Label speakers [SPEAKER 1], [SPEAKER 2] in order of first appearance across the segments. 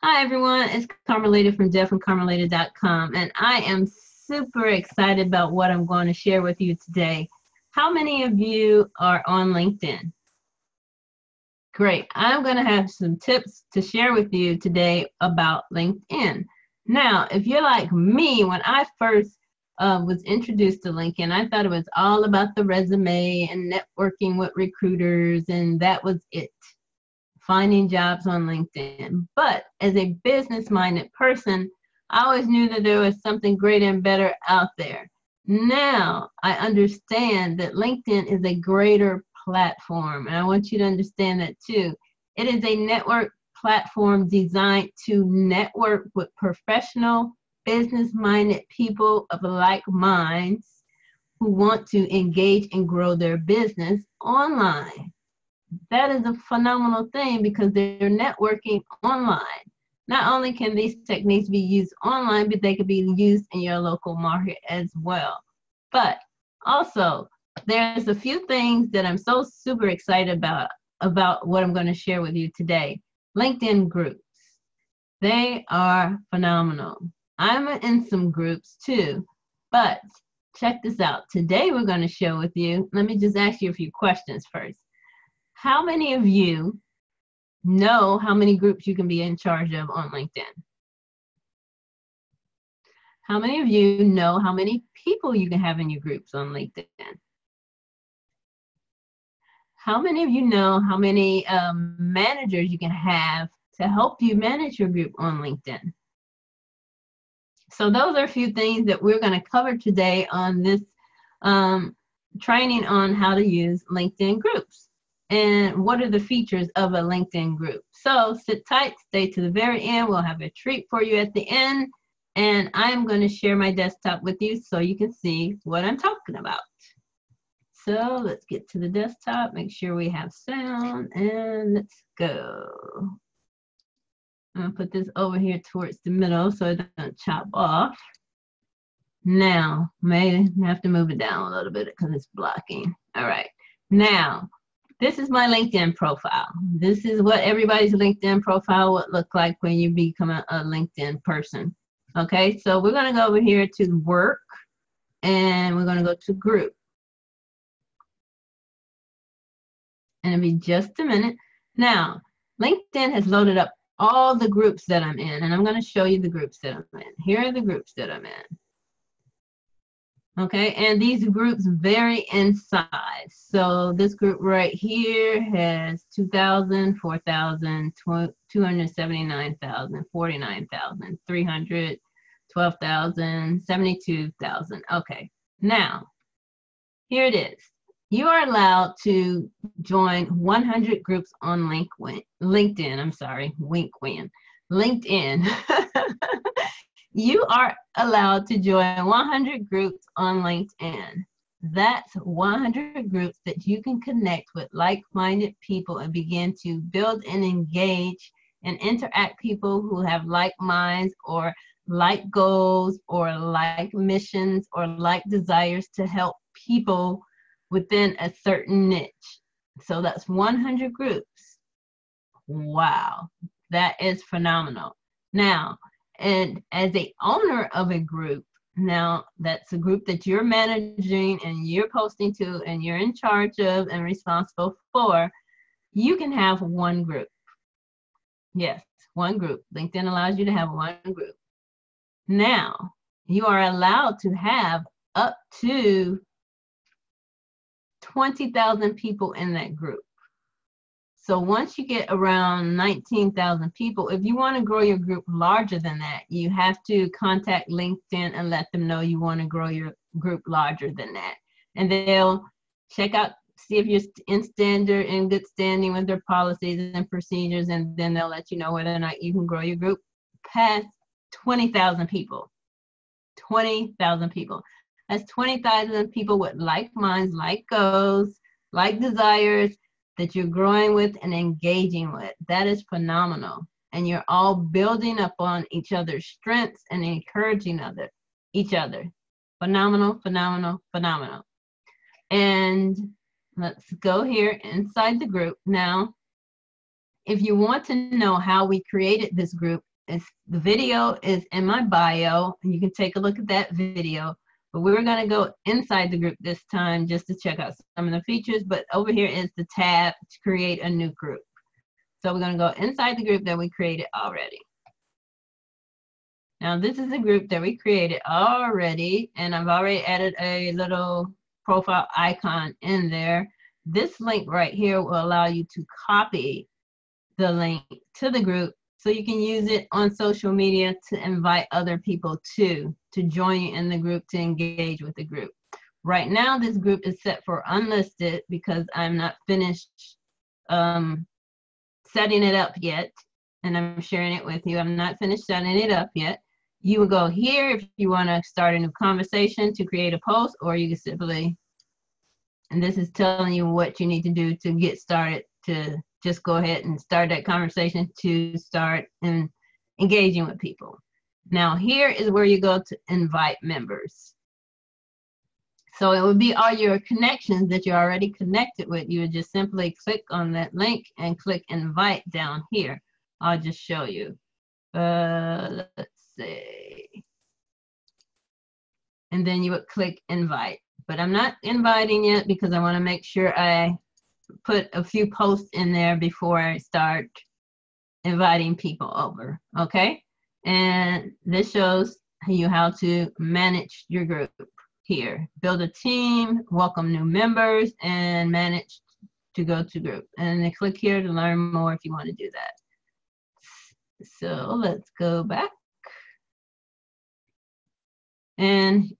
[SPEAKER 1] Hi everyone, it's Carmelita from JeffandCarmelita.com and I am super excited about what I'm going to share with you today. How many of you are on LinkedIn? Great, I'm going to have some tips to share with you today about LinkedIn. Now, if you're like me, when I first uh, was introduced to LinkedIn, I thought it was all about the resume and networking with recruiters and that was it finding jobs on LinkedIn. But as a business minded person, I always knew that there was something greater and better out there. Now I understand that LinkedIn is a greater platform, and I want you to understand that too. It is a network platform designed to network with professional, business minded people of like minds who want to engage and grow their business online that is a phenomenal thing because they're networking online. Not only can these techniques be used online, but they can be used in your local market as well. But also, there's a few things that I'm so super excited about about what I'm going to share with you today. LinkedIn groups. They are phenomenal. I'm in some groups too, but check this out. Today we're going to share with you. Let me just ask you a few questions first. How many of you know how many groups you can be in charge of on LinkedIn? How many of you know how many people you can have in your groups on LinkedIn? How many of you know how many um, managers you can have to help you manage your group on LinkedIn? So those are a few things that we're going to cover today on this um, training on how to use LinkedIn groups and what are the features of a LinkedIn group. So sit tight, stay to the very end. We'll have a treat for you at the end. And I'm going to share my desktop with you so you can see what I'm talking about. So let's get to the desktop, make sure we have sound, and let's go. I'm going to put this over here towards the middle so it doesn't chop off. Now, may have to move it down a little bit because it's blocking. All right. Now, this is my LinkedIn profile. This is what everybody's LinkedIn profile would look like when you become a, a LinkedIn person. Okay, so we're gonna go over here to work and we're gonna go to group. And it'll be just a minute. Now, LinkedIn has loaded up all the groups that I'm in, and I'm gonna show you the groups that I'm in. Here are the groups that I'm in. Okay, and these groups vary in size. So this group right here has 2,000, 4,000, 279,000, 49,000, 300, 12,000, 72,000. Okay, now here it is. You are allowed to join 100 groups on LinkedIn. LinkedIn, I'm sorry, WinkWin. LinkedIn. You are allowed to join 100 groups on LinkedIn. That's 100 groups that you can connect with like minded people and begin to build and engage and interact people who have like minds or like goals or like missions or like desires to help people within a certain niche. So that's 100 groups. Wow, that is phenomenal. Now, and as a owner of a group, now that's a group that you're managing and you're posting to and you're in charge of and responsible for, you can have one group. Yes, one group. LinkedIn allows you to have one group. Now, you are allowed to have up to 20,000 people in that group. So once you get around 19,000 people, if you want to grow your group larger than that, you have to contact LinkedIn and let them know you want to grow your group larger than that. And they'll check out, see if you're in standard, in good standing with their policies and procedures, and then they'll let you know whether or not you can grow your group past 20,000 people. 20,000 people. That's 20,000 people with like minds, like goals, like desires, that you're growing with and engaging with. That is phenomenal. And you're all building upon each other's strengths and encouraging other each other. Phenomenal, phenomenal, phenomenal. And let's go here inside the group. Now, if you want to know how we created this group, the video is in my bio, you can take a look at that video. But we're going to go inside the group this time just to check out some of the features. But over here is the tab to create a new group. So we're going to go inside the group that we created already. Now this is a group that we created already, and I've already added a little profile icon in there. This link right here will allow you to copy the link to the group so you can use it on social media to invite other people to, to join you in the group, to engage with the group. Right now, this group is set for unlisted because I'm not finished um, setting it up yet, and I'm sharing it with you. I'm not finished setting it up yet. You will go here if you want to start a new conversation to create a post, or you can simply, and this is telling you what you need to do to get started to just go ahead and start that conversation to start and engaging with people. Now here is where you go to invite members. So it would be all your connections that you're already connected with. You would just simply click on that link and click invite down here. I'll just show you. Uh, let's see. And then you would click invite. But I'm not inviting yet because I want to make sure I put a few posts in there before I start inviting people over, okay? And this shows you how to manage your group here. Build a team, welcome new members, and manage to go to group. And then click here to learn more if you want to do that. So let's go back. And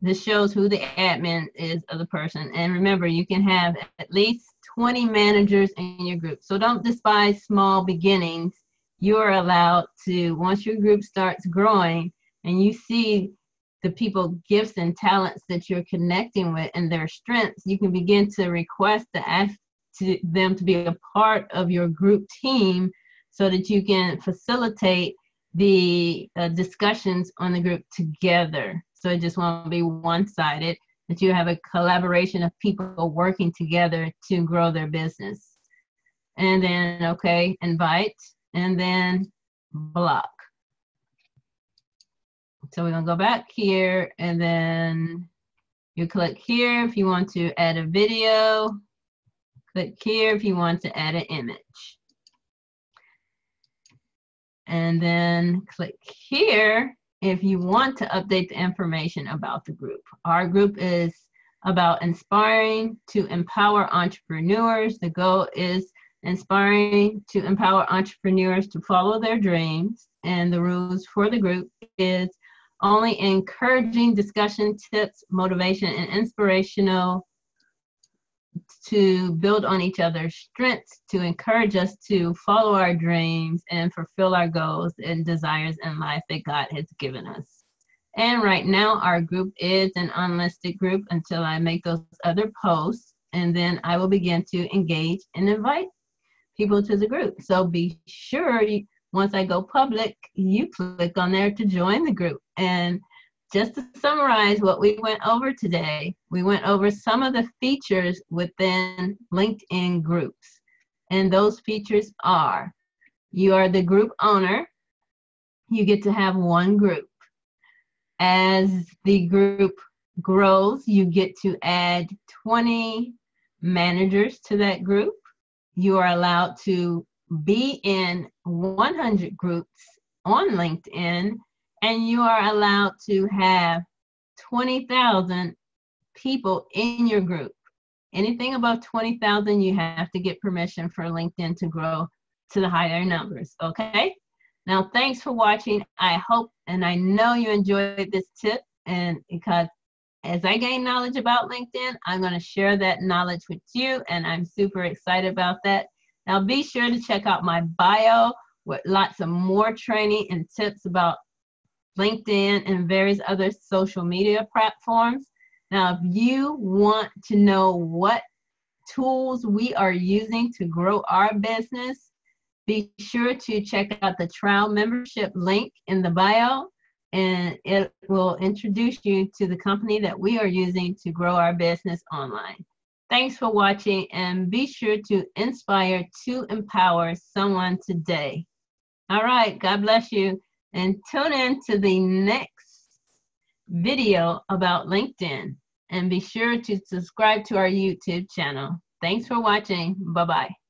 [SPEAKER 1] this shows who the admin is of the person. And remember, you can have at least 20 managers in your group. So don't despise small beginnings. You're allowed to, once your group starts growing and you see the people gifts and talents that you're connecting with and their strengths, you can begin to request to ask to them to be a part of your group team so that you can facilitate the uh, discussions on the group together. So it just won't be one-sided, that you have a collaboration of people working together to grow their business. And then, okay, invite, and then block. So we're gonna go back here, and then you click here if you want to add a video. Click here if you want to add an image. And then click here if you want to update the information about the group. Our group is about inspiring to empower entrepreneurs. The goal is inspiring to empower entrepreneurs to follow their dreams. And the rules for the group is only encouraging discussion, tips, motivation, and inspirational to build on each other's strengths, to encourage us to follow our dreams and fulfill our goals and desires in life that God has given us. And right now, our group is an unlisted group until I make those other posts, and then I will begin to engage and invite people to the group. So be sure, you, once I go public, you click on there to join the group. And just to summarize what we went over today, we went over some of the features within LinkedIn groups. And those features are you are the group owner, you get to have one group. As the group grows, you get to add 20 managers to that group. You are allowed to be in 100 groups on LinkedIn and you are allowed to have 20,000 people in your group. Anything above 20,000, you have to get permission for LinkedIn to grow to the higher numbers, okay? Now, thanks for watching. I hope and I know you enjoyed this tip and because as I gain knowledge about LinkedIn, I'm going to share that knowledge with you and I'm super excited about that. Now, be sure to check out my bio with lots of more training and tips about LinkedIn, and various other social media platforms. Now, if you want to know what tools we are using to grow our business, be sure to check out the trial membership link in the bio, and it will introduce you to the company that we are using to grow our business online. Thanks for watching, and be sure to inspire to empower someone today. All right. God bless you. And tune in to the next video about LinkedIn. And be sure to subscribe to our YouTube channel. Thanks for watching. Bye bye.